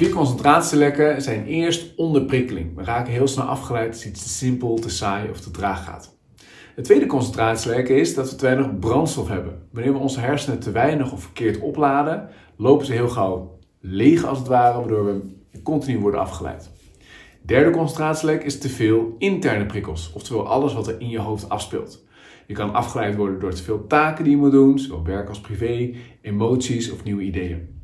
vier concentratielekken zijn eerst onderprikkeling. We raken heel snel afgeleid als iets te simpel, te saai of te traag gaat. Het tweede concentratielek is dat we te weinig brandstof hebben. Wanneer we onze hersenen te weinig of verkeerd opladen, lopen ze heel gauw leeg als het ware, waardoor we continu worden afgeleid. Derde concentratielek is te veel interne prikkels, oftewel alles wat er in je hoofd afspeelt. Je kan afgeleid worden door te veel taken die je moet doen, zowel werk als privé, emoties of nieuwe ideeën.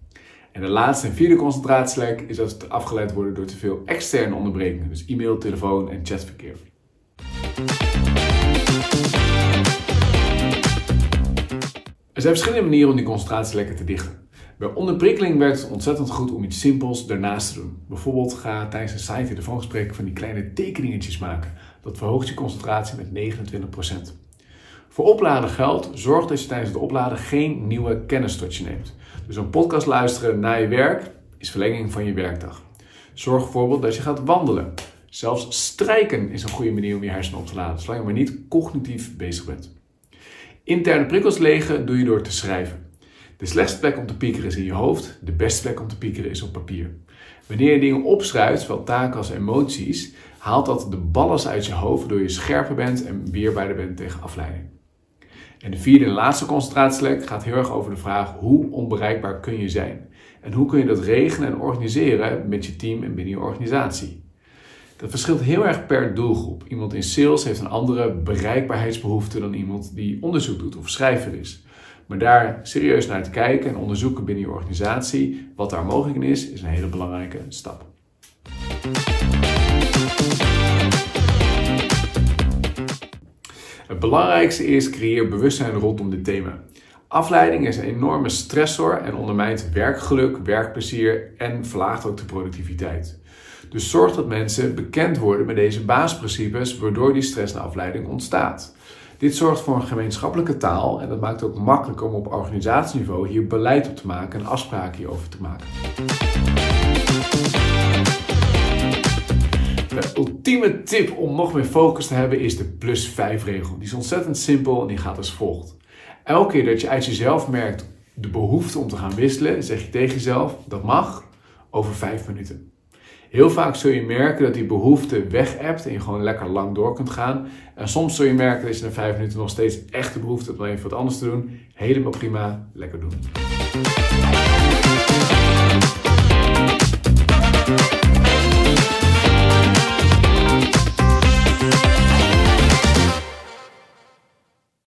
En de laatste en vierde concentratielek is dat we afgeleid worden door te veel externe onderbrekingen, dus e-mail, telefoon en chatverkeer. Er zijn verschillende manieren om die concentratielekken te dichten. Bij onderprikkeling werkt het ontzettend goed om iets simpels daarnaast te doen. Bijvoorbeeld ga tijdens een site telefoongesprek van die kleine tekeningetjes maken. Dat verhoogt je concentratie met 29%. Voor opladen geldt, zorg dat je tijdens het opladen geen nieuwe kennis tot je neemt. Dus een podcast luisteren na je werk is verlenging van je werkdag. Zorg bijvoorbeeld dat je gaat wandelen. Zelfs strijken is een goede manier om je hersenen op te laden, zolang je maar niet cognitief bezig bent. Interne prikkels legen doe je door te schrijven. De slechtste plek om te piekeren is in je hoofd, de beste plek om te piekeren is op papier. Wanneer je dingen opschrijft, zowel taken als emoties, haalt dat de ballast uit je hoofd, waardoor je scherper bent en weerbaarder bent tegen afleiding. En de vierde en laatste concentratielek gaat heel erg over de vraag hoe onbereikbaar kun je zijn? En hoe kun je dat regelen en organiseren met je team en binnen je organisatie? Dat verschilt heel erg per doelgroep. Iemand in sales heeft een andere bereikbaarheidsbehoefte dan iemand die onderzoek doet of schrijver is. Maar daar serieus naar te kijken en onderzoeken binnen je organisatie wat daar mogelijk in is, is een hele belangrijke stap. Belangrijkste is creëer bewustzijn rondom dit thema. Afleiding is een enorme stressor en ondermijnt werkgeluk, werkplezier en verlaagt ook de productiviteit. Dus zorg dat mensen bekend worden met deze basisprincipes waardoor die stress en afleiding ontstaat. Dit zorgt voor een gemeenschappelijke taal en dat maakt het ook makkelijker om op organisatieniveau hier beleid op te maken en afspraken hierover te maken. Ultieme tip om nog meer focus te hebben is de plus 5 regel. Die is ontzettend simpel en die gaat als volgt. Elke keer dat je uit jezelf merkt de behoefte om te gaan wisselen, zeg je tegen jezelf dat mag over 5 minuten. Heel vaak zul je merken dat die behoefte weg en je gewoon lekker lang door kunt gaan. En soms zul je merken dat je na 5 minuten nog steeds echt de behoefte hebt om even wat anders te doen. Helemaal prima, lekker doen.